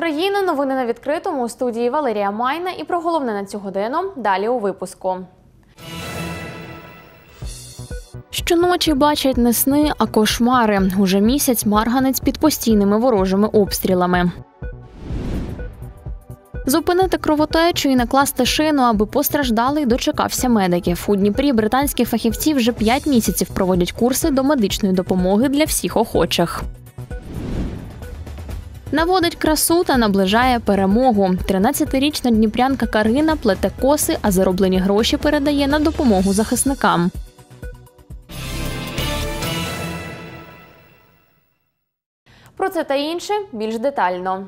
України. Новини на відкритому у студії Валерія Майна. І про головне на цю годину далі у випуску. Щоночі бачать не сни, а кошмари. Уже місяць марганець під постійними ворожими обстрілами. Зупинити кровотечу і накласти шину, аби постраждалий дочекався медиків. У Дніпрі британські фахівці вже 5 місяців проводять курси до медичної допомоги для всіх охочих. Наводить красу та наближає перемогу. 13-річна дніпрянка Карина плете коси, а зароблені гроші передає на допомогу захисникам. Про це та інше більш детально.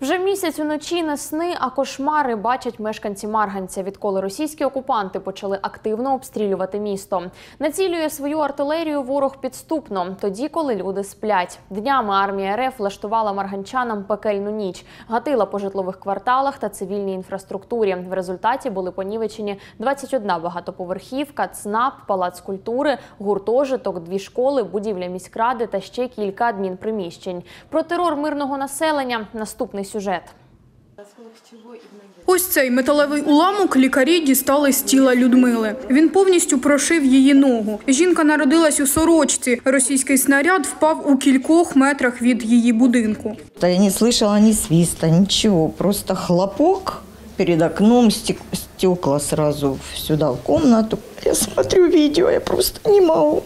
Вже місяць уночі не сни, а кошмари бачать мешканці Марганця, відколи російські окупанти почали активно обстрілювати місто. Націлює свою артилерію ворог підступно, тоді, коли люди сплять. Днями армія РФ влаштувала марганчанам пекельну ніч, гатила по житлових кварталах та цивільній інфраструктурі. В результаті були понівечені 21 багатоповерхівка, ЦНАП, палац культури, гуртожиток, дві школи, будівля міськради та ще кілька адмінприміщень. Про терор мирного населення наступний сюжет. Ось цей металевий уламок лікарі дістали з тіла Людмили. Він повністю прошив її ногу. Жінка народилась у сорочці. Російський снаряд впав у кількох метрах від її будинку. Да Я не слышала ни свиста, ничего. Просто хлопок перед окном, стек- стекла сразу сюда в комнату. Я смотрю видео, я просто не могу.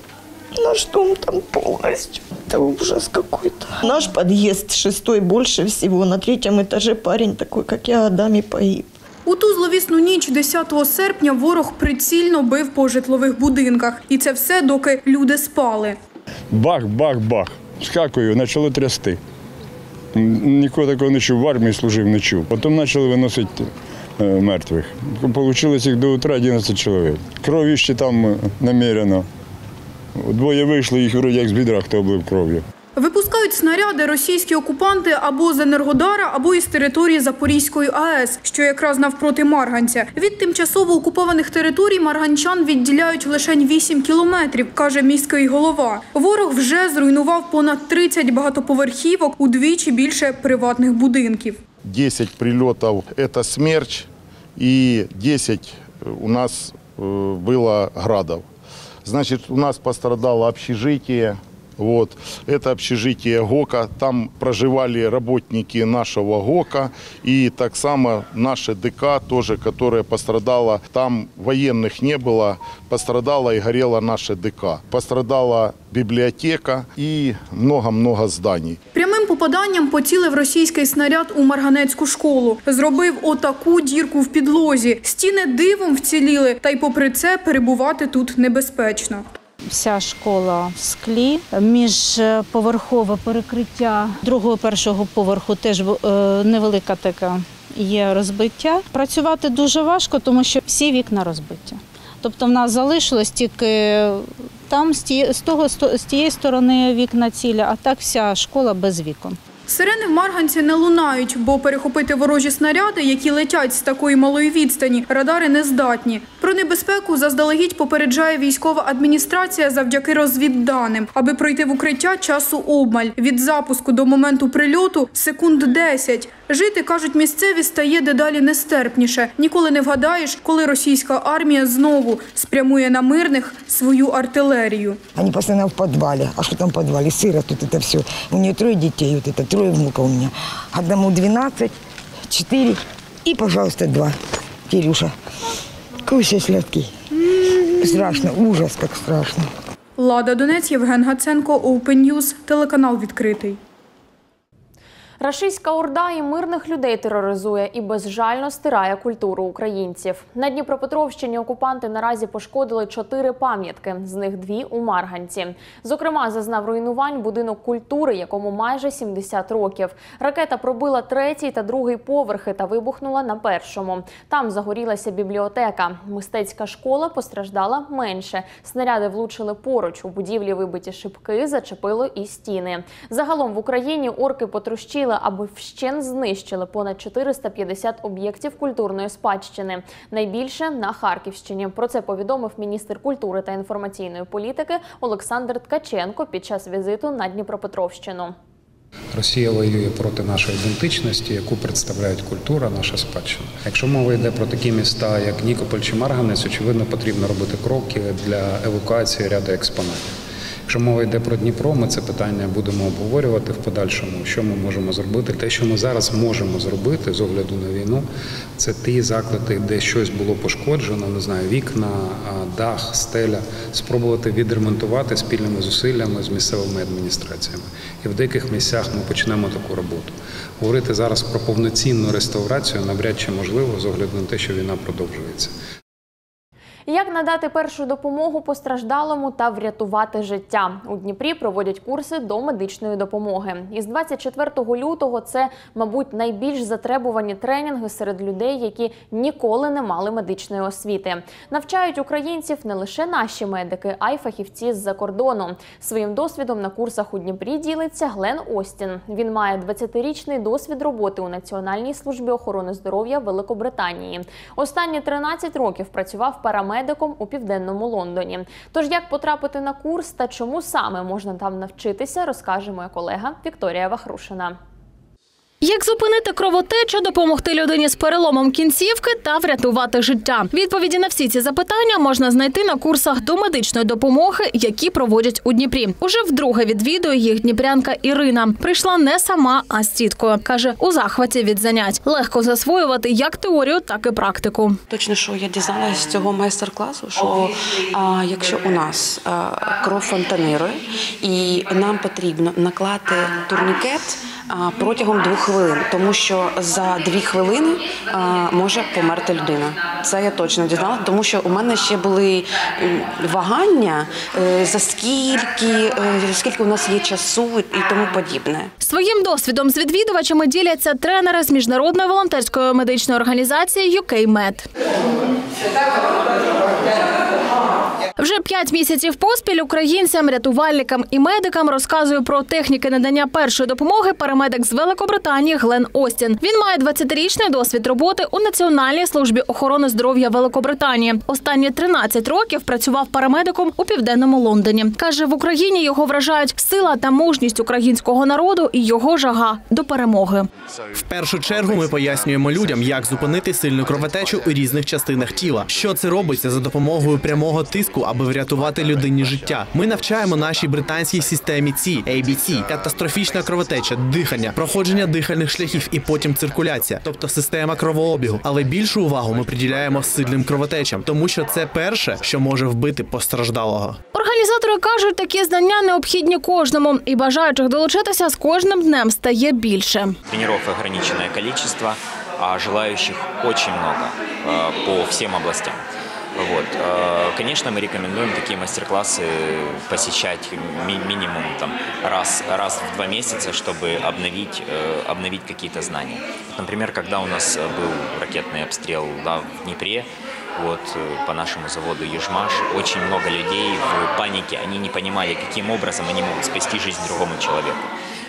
Наш дом там полностью. Это ужас какой-то. Наш подъезд шестой больше всего. На третьем этаже парень такой, как я, годами погиб. У ту зловісну ніч 10 серпня ворог прицільно бив по житлових будинках. І це все, доки люди спали. Бах, бах, бах. Скакую, почало трясти. М, Нікого такого не чув, в армії служив, не чув. Потім почали виносити е, мертвих. Получилось їх до утра 11 чоловік. Крові ще там е, намірено. Двоє вийшли, їх вроді як з відра, хто облив кров'ю. Випускають снаряди російські окупанти або з Енергодара, або із території Запорізької АЕС, що якраз навпроти Марганця. Від тимчасово окупованих територій марганчан відділяють лише 8 кілометрів, каже міський голова. Ворог вже зруйнував понад 30 багатоповерхівок, удвічі більше приватних будинків. 10 прилетов – это смерч, и 10 у нас э, было градов. Значит, у нас пострадало общежитие, вот. Это общежитие ГОКа, там проживали работники нашего ГОКа, и так само наше ДК тоже, которое пострадало, там военных не было, пострадало и горело наше ДК. Пострадала библиотека и много-много зданий. Прямим попаданням поцілив російський снаряд у Марганецьку школу. Зробив отаку дірку в підлозі. Стіни дивом вціліли, та й попри це перебувати тут небезпечно. Вся школа в склі, міжповерхове перекриття другого першого поверху теж е, невелика така є розбиття. Працювати дуже важко, тому що всі вікна розбиті. Тобто в нас залишилось тільки там з того, з тієї сторони вікна цілі, а так вся школа без вікон. Сирени в Марганці не лунають, бо перехопити ворожі снаряди, які летять з такої малої відстані, радари не здатні. Про небезпеку заздалегідь попереджає військова адміністрація завдяки розвідданим. Аби пройти в укриття часу обмаль. Від запуску до моменту прильоту секунд 10. Жити, кажуть місцеві, стає дедалі нестерпніше. Ніколи не вгадаєш, коли російська армія знову спрямує на мирних свою артилерію. Они постоянно в подвале. А что там в подвале? Сыро тут это все. У нее трое детей, вот это трое внуков у меня. Одному 12, 4 и, пожалуйста, два. Кирюша. Кушай сладкий. Страшно, ужас, как страшно. Лада Донець, Євген Гаценко, Open News, телеканал відкритий. Рашистська орда і мирних людей тероризує і безжально стирає культуру українців. На Дніпропетровщині окупанти наразі пошкодили чотири пам'ятки, з них дві у Марганці. Зокрема, зазнав руйнувань будинок культури, якому майже 70 років. Ракета пробила третій та другий поверхи та вибухнула на першому. Там загорілася бібліотека. Мистецька школа постраждала менше. Снаряди влучили поруч. У будівлі вибиті шибки, зачепило і стіни. Загалом в Україні орки потрощили аби вщен знищили понад 450 об'єктів культурної спадщини. Найбільше на Харківщині. Про це повідомив міністр культури та інформаційної політики Олександр Ткаченко під час візиту на Дніпропетровщину. Росія воює проти нашої ідентичності, яку представляють культура, наша спадщина. Якщо мова йде про такі міста, як Нікополь чи Марганець, очевидно, потрібно робити кроки для евакуації ряду експонатів. Якщо мова йде про Дніпро, ми це питання будемо обговорювати в подальшому. Що ми можемо зробити? Те, що ми зараз можемо зробити з огляду на війну, це ті заклади, де щось було пошкоджено, не знаю, вікна, дах, стеля, спробувати відремонтувати спільними зусиллями з місцевими адміністраціями. І в деяких місцях ми почнемо таку роботу. Говорити зараз про повноцінну реставрацію навряд чи можливо з огляду на те, що війна продовжується. Як надати першу допомогу постраждалому та врятувати життя у Дніпрі проводять курси до медичної допомоги. Із 24 лютого це, мабуть, найбільш затребувані тренінги серед людей, які ніколи не мали медичної освіти. Навчають українців не лише наші медики, а й фахівці з-за кордону. Своїм досвідом на курсах у Дніпрі ділиться Глен Остін. Він має 20-річний досвід роботи у Національній службі охорони здоров'я Великобританії. Останні 13 років працював парамедиком у південному Лондоні. Тож як потрапити на курс та чому саме можна там навчитися, розкаже моя колега Вікторія Вахрушина. Як зупинити кровотечу, допомогти людині з переломом кінцівки та врятувати життя? Відповіді на всі ці запитання можна знайти на курсах до медичної допомоги, які проводять у Дніпрі. Уже вдруге відвідує їх дніпрянка Ірина. Прийшла не сама, а з тіткою. каже у захваті від занять. Легко засвоювати як теорію, так і практику. Точно, що я дізналася з цього майстер-класу, що а, якщо у нас а, кров фонтанирує і нам потрібно наклати турнікет протягом двох хвилин, тому що за дві хвилини може померти людина. Це я точно дізналася, тому що у мене ще були вагання е, за скільки, е, скільки у нас є часу і тому подібне. Своїм досвідом з відвідувачами діляться тренери з міжнародної волонтерської медичної організації UK Med. Вже п'ять місяців поспіль українцям, рятувальникам і медикам розказує про техніки надання першої допомоги парамедик з Великобританії Глен Остін. Він має 20-річний досвід роботи у Національній службі охорони здоров'я Великобританії. Останні 13 років працював парамедиком у південному Лондоні. каже, в Україні його вражають сила та мужність українського народу і його жага до перемоги. В першу чергу ми пояснюємо людям, як зупинити сильну кровотечу у різних частинах тіла. Що це робиться за допомогою прямого тиску, аби врятувати людині життя. Ми навчаємо нашій британській системі ці ABC, катастрофічна кровотеча, дихання, проходження дихальних шляхів і потім циркуляція, тобто система кровообігу. Але більшу увагу ми приділяємо сильним кровотечам, тому що це перше, що може вбити постраждалого. Організатори кажуть, такі знання необхідні кожному, і бажаючих долучитися з кожним днем стає більше. Тренеров ограниченное количество, а желающих очень много э, по всем областям. Вот. э, Конечно, мы рекомендуем такие мастер-классы посещать ми- минимум там, раз, раз в два месяца, чтобы обновить, э, обновить какие-то знания. Например, когда у нас был ракетный обстрел да, в Днепре, вот, э, по нашему заводу Ежмаш, очень много людей в панике, они не понимали, каким образом они могут спасти жизнь другому человеку.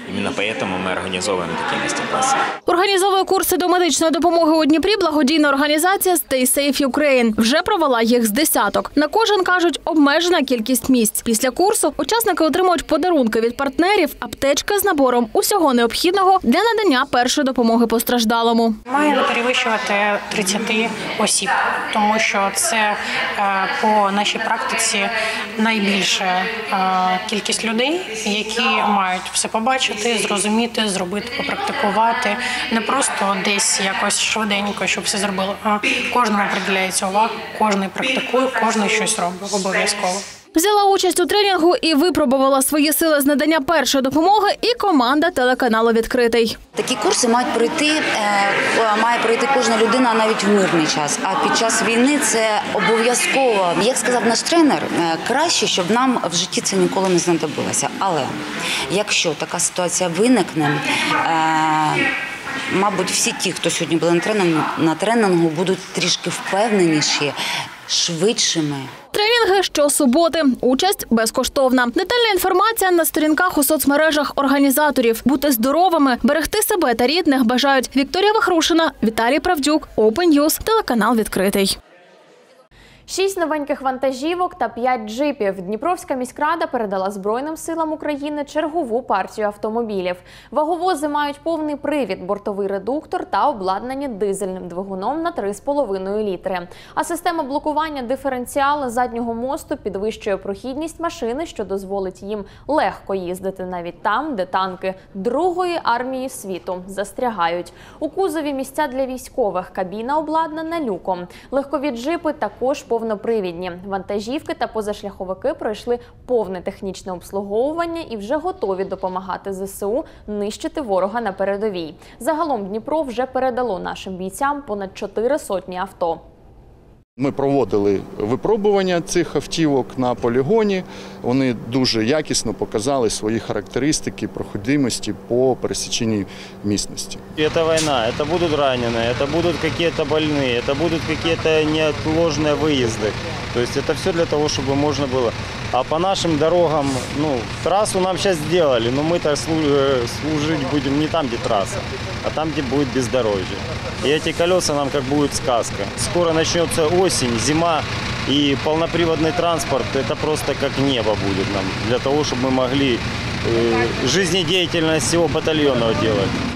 Именно поэтому мы организовываем такие мастер-классы. Організовує курси до медичної допомоги у Дніпрі благодійна організація Stay Safe Ukraine. Вже провела їх з десяток. На кожен кажуть обмежена кількість місць. Після курсу учасники отримують подарунки від партнерів, аптечки з набором усього необхідного для надання першої допомоги постраждалому. Має не перевищувати 30 осіб, тому що це е, по нашій практиці найбільша е, кількість людей, які мають все побачити, зрозуміти, зробити, попрактикувати. Не просто десь якось швиденько, щоб все зробило. А кожному приділяється увага, кожен практикує, кожен щось робить обов'язково. Взяла участь у тренінгу і випробувала свої сили з надання першої допомоги і команда телеканалу Відкритий. Такі курси мають пройти, е, має пройти кожна людина навіть в мирний час. А під час війни це обов'язково. Як сказав наш тренер, е, краще, щоб нам в житті це ніколи не знадобилося. Але якщо така ситуація виникне, е, мабуть, всі ті, хто сьогодні були на тренінгу, будуть трішки впевненіші, швидшими. Тренінги щосуботи. Участь безкоштовна. Детальна інформація на сторінках у соцмережах організаторів. Бути здоровими, берегти себе та рідних бажають Вікторія Вахрушина, Віталій Правдюк, Open News, телеканал відкритий. Шість новеньких вантажівок та п'ять джипів. Дніпровська міськрада передала Збройним силам України чергову партію автомобілів. Ваговози мають повний привід, бортовий редуктор та обладнані дизельним двигуном на 3,5 літри. А система блокування диференціала заднього мосту підвищує прохідність машини, що дозволить їм легко їздити навіть там, де танки Другої армії світу застрягають. У кузові місця для військових, кабіна обладнана люком. Легкові джипи також повнопривідні. Вантажівки та позашляховики пройшли повне технічне обслуговування і вже готові допомагати ЗСУ нищити ворога на передовій. Загалом Дніпро вже передало нашим бійцям понад чотири сотні авто. Ми проводили випробування цих автівок на полігоні. Вони дуже якісно показали свої характеристики проходимості по пересіченій місності. Это война, это будут раненые, это будут какие-то больные, это будут какие-то неотложные выезды. То есть это все для того, чтобы можно было. А по нашим дорогам, ну, трассу нам сейчас сделали, но мы-то слу- э, служить будем не там, где трасса, а там, где будет бездорожье. И эти колеса нам как будет сказка. Скоро начнется осень, зима, и полноприводный транспорт это просто как небо будет нам, для того, чтобы мы могли э, жизнедеятельность всего батальона делать.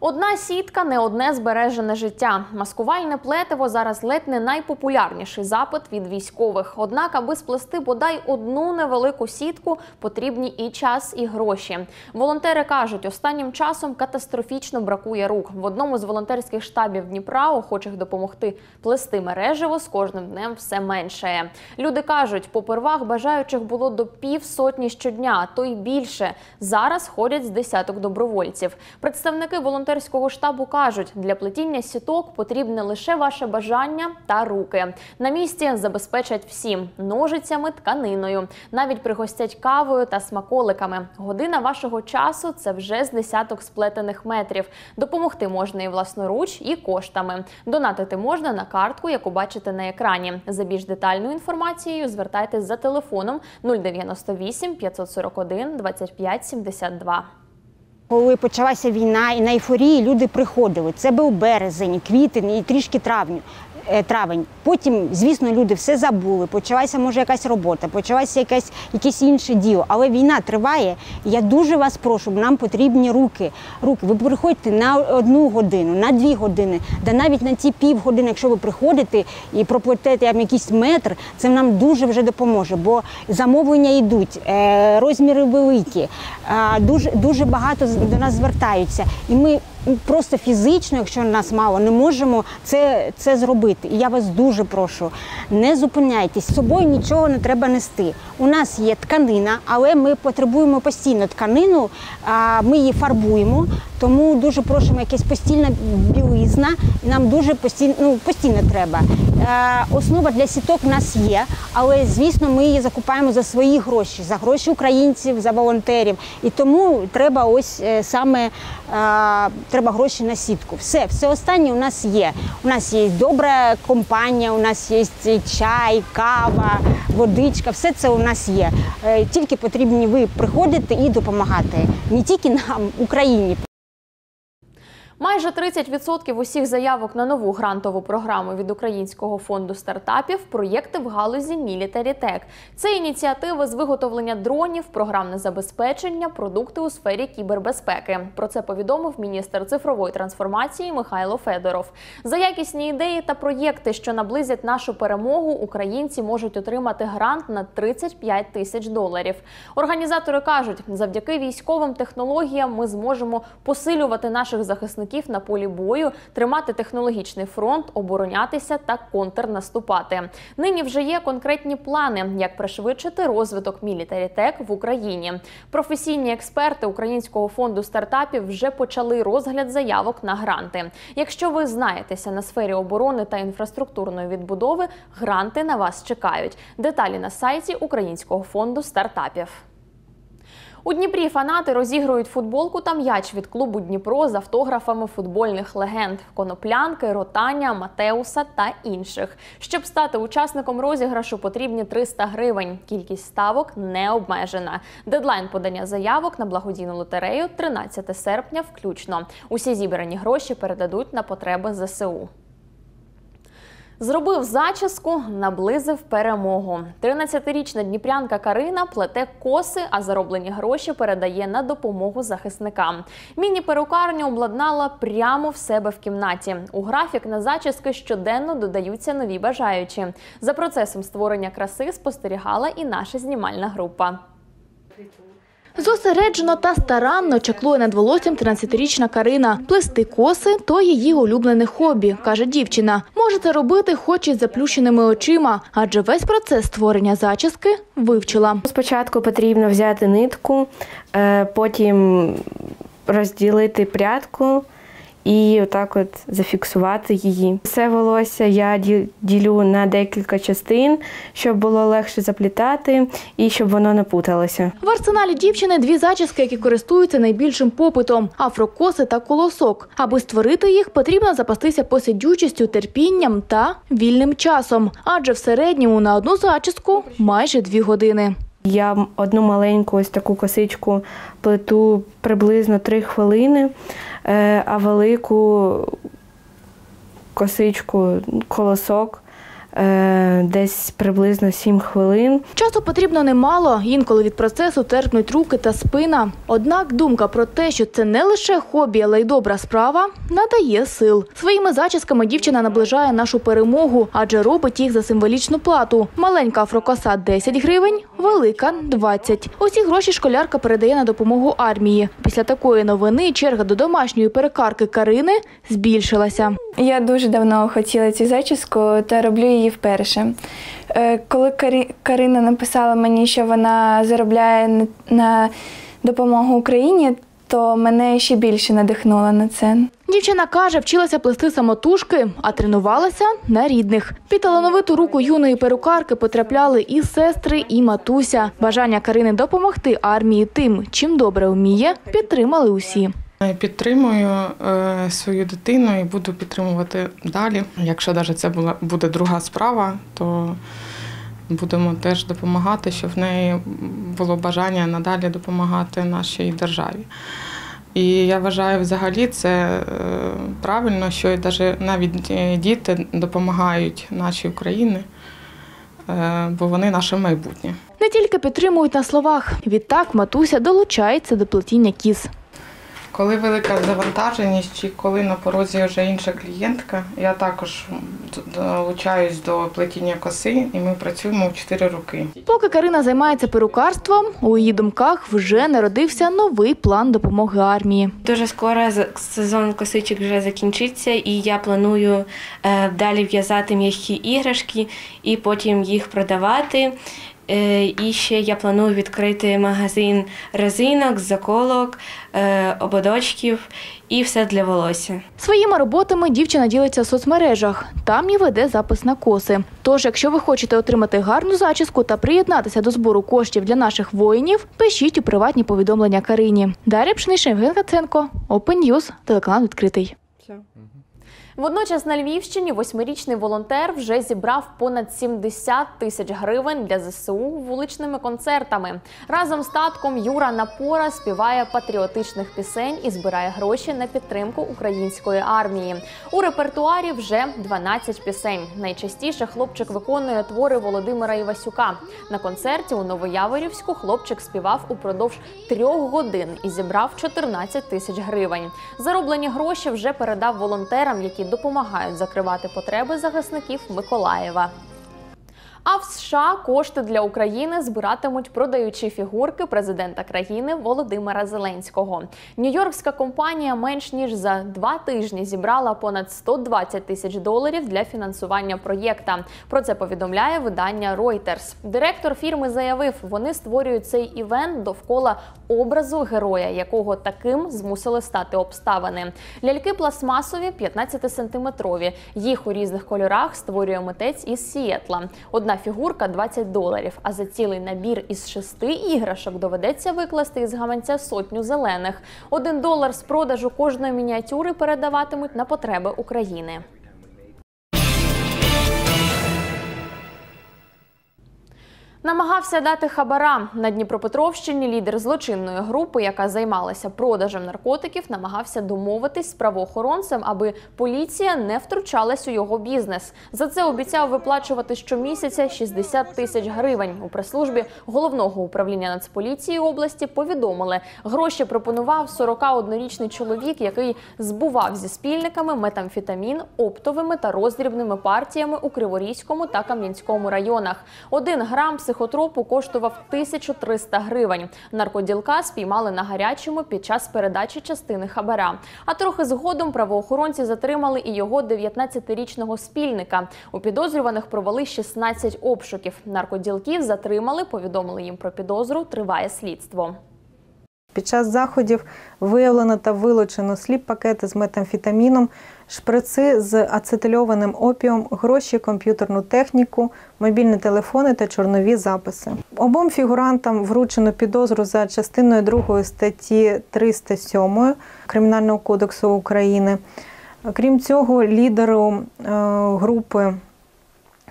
Одна сітка не одне збережене життя. Маскувальне плетиво зараз ледь не найпопулярніший запит від військових. Однак, аби сплести бодай одну невелику сітку, потрібні і час, і гроші. Волонтери кажуть, останнім часом катастрофічно бракує рук. В одному з волонтерських штабів Дніпра охочих допомогти плести мережево з кожним днем все меншає. Люди кажуть, попервах бажаючих було до пів сотні щодня, а то й більше. Зараз ходять з десяток добровольців. Представники волонтерського штабу кажуть, для плетіння сіток потрібне лише ваше бажання та руки. На місці забезпечать всім ножицями, тканиною, навіть пригостять кавою та смаколиками. Година вашого часу це вже з десяток сплетених метрів. Допомогти можна і власноруч, і коштами. Донатити можна на картку, яку бачите на екрані. За більш детальною інформацією звертайтесь за телефоном 098 541 25 72. Коли почалася війна і на ейфорії люди приходили. Це був березень, квітень і трішки травню. Е, Травень. Потім, звісно, люди все забули. Почалася може якась робота, почалося якесь якесь інше діло. Але війна триває. І я дуже вас прошу, нам потрібні руки. Руки. Ви приходьте на одну годину, на дві години, да навіть на ці півгодини, якщо ви приходите і проплетете якийсь метр, це нам дуже вже допоможе. Бо замовлення йдуть, е, розміри великі, дуже дуже багато до нас звертаються. І ми просто фізично, якщо нас мало, не можемо це, це зробити. І я вас дуже прошу, не зупиняйтесь, з собою нічого не треба нести. У нас є тканина, але ми потребуємо постійно тканину, ми її фарбуємо, тому дуже просимо якась постільна білизна, нам дуже постійно, ну, постійно треба. Е, Основа для сіток в нас є, але звісно, ми її закупаємо за свої гроші, за гроші українців, за волонтерів. І тому треба ось е, саме е, треба гроші на сітку. Все, все останнє у нас є. У нас є добра компанія, у нас є чай, кава, водичка. Все це у нас є. Е, Тільки потрібні ви приходити і допомагати не тільки нам, Україні. Майже 30% усіх заявок на нову грантову програму від Українського фонду стартапів проєкти в галузі Military Tech. Це ініціативи з виготовлення дронів, програмне забезпечення, продукти у сфері кібербезпеки. Про це повідомив міністр цифрової трансформації Михайло Федоров. За якісні ідеї та проєкти, що наблизять нашу перемогу, українці можуть отримати грант на 35 тисяч доларів. Організатори кажуть, завдяки військовим технологіям ми зможемо посилювати наших захисників на полі бою, тримати технологічний фронт, оборонятися та контрнаступати. Нині вже є конкретні плани, як пришвидшити розвиток Tech в Україні. Професійні експерти Українського фонду стартапів вже почали розгляд заявок на гранти. Якщо ви знаєтеся на сфері оборони та інфраструктурної відбудови, гранти на вас чекають. Деталі на сайті Українського фонду стартапів. У Дніпрі фанати розігрують футболку та м'яч від клубу Дніпро з автографами футбольних легенд Коноплянки, Ротаня, Матеуса та інших. Щоб стати учасником розіграшу, потрібні 300 гривень. Кількість ставок не обмежена. Дедлайн подання заявок на благодійну лотерею 13 серпня включно. Усі зібрані гроші передадуть на потреби ЗСУ. Зробив зачіску, наблизив перемогу. 13-річна дніпрянка Карина плете коси, а зароблені гроші передає на допомогу захисникам. Міні-перукарню обладнала прямо в себе в кімнаті. У графік на зачіски щоденно додаються нові бажаючі. За процесом створення краси спостерігала і наша знімальна група. Зосереджено та старанно чаклує над волоссям 13-річна Карина. Плести коси – то її улюблене хобі, каже дівчина. Може це робити хоч і заплющеними очима, адже весь процес створення зачіски вивчила. Спочатку потрібно взяти нитку, е, потім розділити прядку і отак от зафіксувати її. Все волосся я ді- ділю на декілька частин, щоб було легше заплітати і щоб воно не путалося. В арсеналі дівчини дві зачіски, які користуються найбільшим попитом – афрокоси та колосок. Аби створити їх, потрібно запастися посидючістю, терпінням та вільним часом. Адже в середньому на одну зачіску майже дві години. Я одну маленьку ось таку косичку плету приблизно 3 хвилини, а велику косичку, колосок. е, десь приблизно 7 хвилин. Часу потрібно немало, інколи від процесу терпнуть руки та спина. Однак думка про те, що це не лише хобі, але й добра справа, надає сил. Своїми зачісками дівчина наближає нашу перемогу, адже робить їх за символічну плату. Маленька афрокоса 10 гривень, велика 20. Усі гроші школярка передає на допомогу армії. Після такої новини черга до домашньої перекарки Карини збільшилася. Я дуже давно хотіла цю зачіску та роблю її вперше. Е, Коли Карина написала мені, що вона заробляє на допомогу Україні, то мене ще більше надихнуло на це. Дівчина каже, вчилася плести самотужки, а тренувалася на рідних. Під талановиту руку юної перукарки потрапляли і сестри, і матуся. Бажання Карини допомогти армії тим, чим добре вміє, підтримали усі. Підтримую е, свою дитину і буду підтримувати далі. Якщо навіть це буде друга справа, то будемо теж допомагати, щоб в неї було бажання надалі допомагати нашій державі. І я вважаю, взагалі це е, правильно, що навіть е, діти допомагають нашій Україні, бо вони наше майбутнє. Не тільки підтримують на словах. Відтак матуся долучається до плетіння кіз. Коли велика завантаженість чи коли на порозі вже інша клієнтка, я також долучаюсь до плетіння коси і ми працюємо в 4 роки. Поки Карина займається перукарством, у її думках вже народився новий план допомоги армії. Дуже скоро сезон косичок вже закінчиться, і я планую е, далі в'язати м'які іграшки і потім їх продавати. Е, І ще я планую відкрити магазин резинок, заколок, е, ободочків і все для волосся. Своїми роботами дівчина ділиться в соцмережах. Там і веде запис на коси. Тож, якщо ви хочете отримати гарну зачіску та приєднатися до збору коштів для наших воїнів, пишіть у приватні повідомлення Карині. Дар'я Пшниша, Євген Каценко, Open News, телеканал відкритий. Водночас на Львівщині восьмирічний волонтер вже зібрав понад 70 тисяч гривень для ЗСУ вуличними концертами. Разом з татком Юра Напора співає патріотичних пісень і збирає гроші на підтримку української армії. У репертуарі вже 12 пісень. Найчастіше хлопчик виконує твори Володимира Івасюка. На концерті у Новояворівську хлопчик співав упродовж трьох годин і зібрав 14 тисяч гривень. Зароблені гроші вже передав волонтерам, які допомагають закривати потреби захисників Миколаєва. А в США кошти для України збиратимуть продаючи фігурки президента країни Володимира Зеленського. Нью-Йоркська компанія менш ніж за два тижні зібрала понад 120 тисяч доларів для фінансування проєкта. Про це повідомляє видання Reuters. Директор фірми заявив, вони створюють цей івент довкола образу героя, якого таким змусили стати обставини. Ляльки пластмасові 15-сантиметрові. Їх у різних кольорах створює митець із Сієтла. Одна фігурка 20 доларів. А за цілий набір із шести іграшок доведеться викласти із гаманця сотню зелених. Один долар з продажу кожної мініатюри передаватимуть на потреби України. Намагався дати хабара на Дніпропетровщині. Лідер злочинної групи, яка займалася продажем наркотиків, намагався домовитись з правоохоронцем, аби поліція не втручалась у його бізнес. За це обіцяв виплачувати щомісяця 60 тисяч гривень. У прес-службі головного управління Нацполіції області повідомили, гроші пропонував 41-річний чоловік, який збував зі спільниками метамфетамін оптовими та роздрібними партіями у Криворізькому та Кам'янському районах. Один грам психотропу коштував 1300 гривень. Наркоділка спіймали на гарячому під час передачі частини хабара. А трохи згодом правоохоронці затримали і його 19-річного спільника. У підозрюваних провели 16 обшуків. Наркоділків затримали, повідомили їм про підозру. Триває слідство. Під час заходів виявлено та вилучено сліп-пакети з метамфетаміном, шприци з ацетильованим опіум, гроші, комп'ютерну техніку, мобільні телефони та чорнові записи. Обом фігурантам вручено підозру за частиною 2 статті 307 Кримінального кодексу України. Крім цього, лідеру е, групи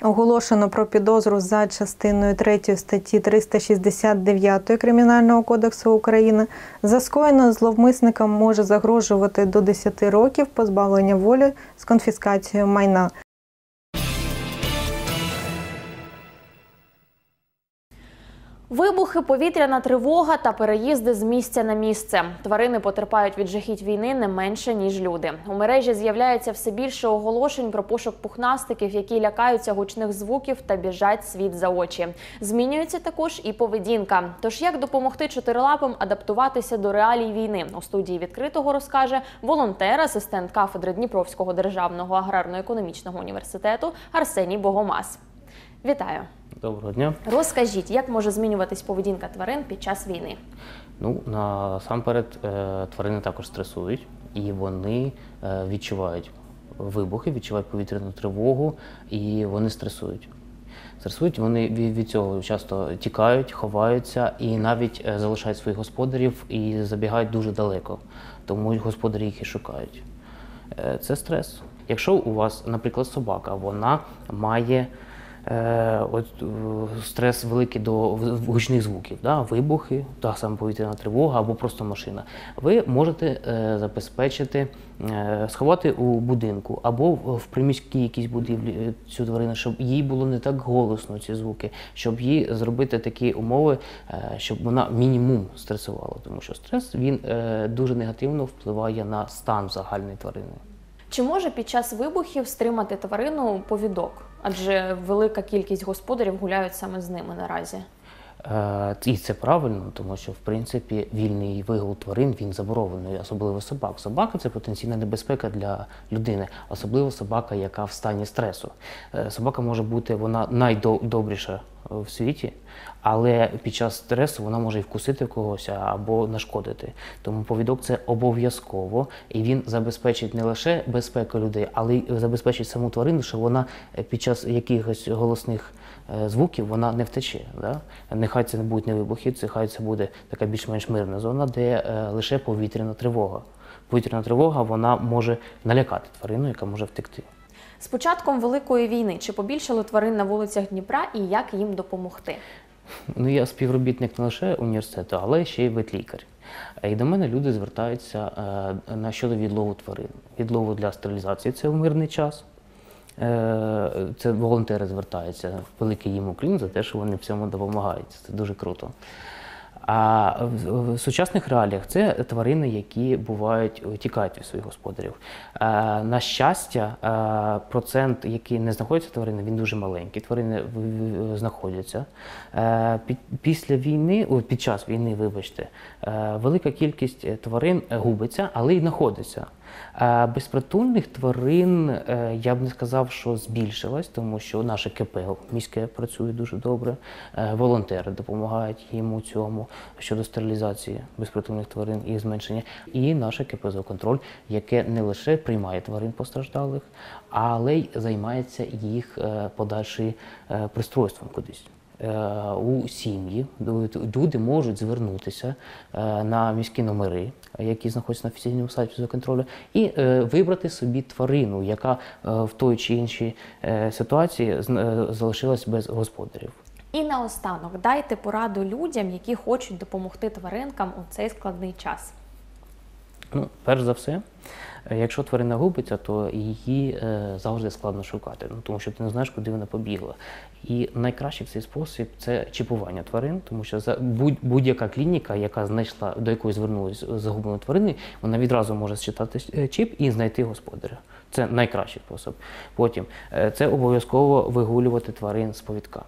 Оголошено про підозру за частиною 3 статті 369 Кримінального кодексу України. За скоєно зловмисникам може загрожувати до 10 років позбавлення волі з конфіскацією майна. Вибухи, повітряна тривога та переїзди з місця на місце. Тварини потерпають від жахіть війни не менше ніж люди. У мережі з'являється все більше оголошень про пошук пухнастиків, які лякаються гучних звуків та біжать світ за очі. Змінюється також і поведінка. Тож як допомогти чотирилапим адаптуватися до реалій війни? У студії відкритого розкаже волонтер, асистент кафедри Дніпровського державного аграрно-економічного університету Арсеній Богомаз. Вітаю! Доброго дня. Розкажіть, як може змінюватись поведінка тварин під час війни? Ну насамперед е, тварини також стресують і вони е, відчувають вибухи, відчувають повітряну тривогу і вони стресують. Стресують, вони від цього часто тікають, ховаються і навіть е, залишають своїх господарів і забігають дуже далеко, тому господарі їх і шукають. Це стрес. Якщо у вас, наприклад, собака, вона має от е, стрес великий до гучних звуків, да? вибухи, та сама повітряна тривога або просто машина. Ви можете е, забезпечити, е, сховати у будинку або в приміській якійсь будівлі е, цю тварину, щоб їй було не так голосно ці звуки, щоб їй зробити такі умови, е, щоб вона мінімум стресувала, тому що стрес він е, дуже негативно впливає на стан загальної тварини. Чи може під час вибухів стримати тварину повідок? Адже велика кількість господарів гуляють саме з ними наразі. Е, І це правильно, тому що в принципі вільний вигул тварин він заборонений, особливо собак. Собака це потенційна небезпека для людини, особливо собака, яка в стані стресу. Е, Собака може бути вона найдобріша в світі, але під час стресу вона може і вкусити когось або нашкодити. Тому повідок це обов'язково, і він забезпечить не лише безпеку людей, але й забезпечить саму тварину, що вона е, під час якихось голосних е, звуків вона не втече. Да? Нехай це не будуть не вибухи, це хай це буде така більш-менш мирна зона, де е, лише повітряна тривога. Повітряна тривога вона може налякати тварину, яка може втекти. З початком великої війни чи побільшало тварин на вулицях Дніпра і як їм допомогти? Ну, я співробітник не лише університету, але ще й ветлікар. І до мене люди звертаються е, на щодо відлову тварин. Відлову для стерилізації це в мирний час. Е, Це волонтери звертаються. Великий їм уклін за те, що вони в цьому допомагають. Це дуже круто. А в, сучасних реаліях це тварини, які бувають тікають від своїх господарів. Е, на щастя, е, процент, який не знаходиться тварини, він дуже маленький. Тварини знаходяться. Е, під, після війни, під час війни, вибачте, е, велика кількість тварин губиться, але й знаходиться. Е, Безпритульних тварин е, я б не сказав, що збільшилось, тому що наше КП міське працює дуже добре. Е, Волонтери допомагають їм у цьому щодо стерилізації безпритульних тварин і зменшення. І наше КП «Зооконтроль», яке не лише приймає тварин постраждалих, але й займається їх подальшим пристройством кудись. Е, у сім'ї люди можуть звернутися е, на міські номери, які знаходяться на офіційному сайті контролю, і е, вибрати собі тварину, яка в той чи іншій ситуації залишилась без господарів. І наостанок дайте пораду людям, які хочуть допомогти тваринкам у цей складний час. Ну, перш за все, якщо тварина губиться, то її е, завжди складно шукати, ну, тому що ти не знаєш, куди вона побігла. І найкращий цей спосіб це чіпування тварин, тому що будь-яка клініка, яка знайшла до якої звернулися загубленої тварини, вона відразу може считати е, чіп і знайти господаря. Це найкращий спосіб. Потім е, це обов'язково вигулювати тварин з повідками.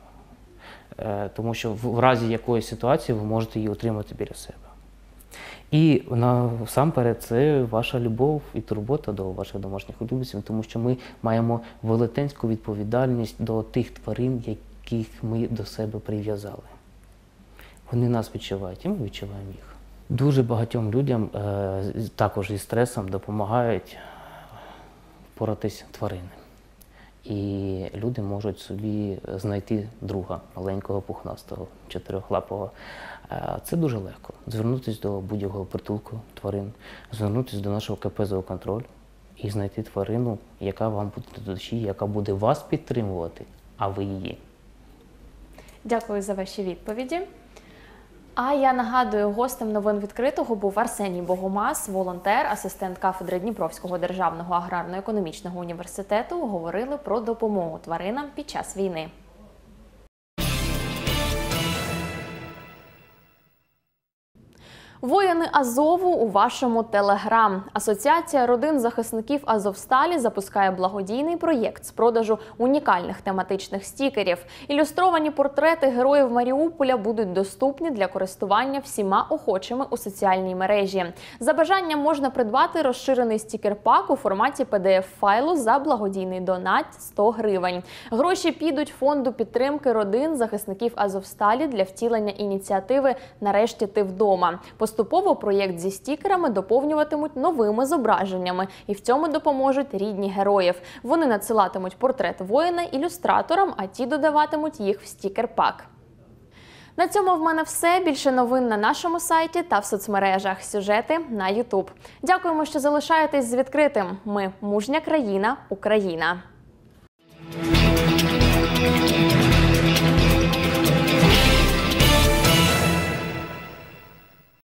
Тому що в разі якоїсь ситуації ви можете її отримати біля себе. І насамперед це ваша любов і турбота до ваших домашніх улюбленців, тому що ми маємо велетенську відповідальність до тих тварин, яких ми до себе прив'язали. Вони нас відчувають, і ми відчуваємо їх. Дуже багатьом людям е, також зі стресом допомагають впоратись тварини. І люди можуть собі знайти друга маленького пухнастого чотирьохлапого. Е, Це дуже легко. Звернутися до будь-якого притулку тварин, звернутися до нашого КП «Зооконтроль» і знайти тварину, яка вам буде до душі, яка буде вас підтримувати, а ви її. Дякую за ваші відповіді. А я нагадую, гостем новин відкритого був Арсеній Богомаз, волонтер, асистент кафедри Дніпровського державного аграрно-економічного університету. Говорили про допомогу тваринам під час війни. Воїни Азову у вашому телеграм. Асоціація родин захисників Азовсталі запускає благодійний проєкт з продажу унікальних тематичних стікерів. Ілюстровані портрети героїв Маріуполя будуть доступні для користування всіма охочими у соціальній мережі. За бажанням можна придбати розширений стікер-пак у форматі pdf файлу за благодійний донат 100 гривень. Гроші підуть фонду підтримки родин захисників Азовсталі для втілення ініціативи Нарешті ти вдома. Поступово проєкт зі стікерами доповнюватимуть новими зображеннями, і в цьому допоможуть рідні героїв. Вони надсилатимуть портрет воїна ілюстраторам, а ті додаватимуть їх в стікер-пак. На цьому в мене все. Більше новин на нашому сайті та в соцмережах. Сюжети на Ютуб. Дякуємо, що залишаєтесь з відкритим. Ми мужня країна, Україна.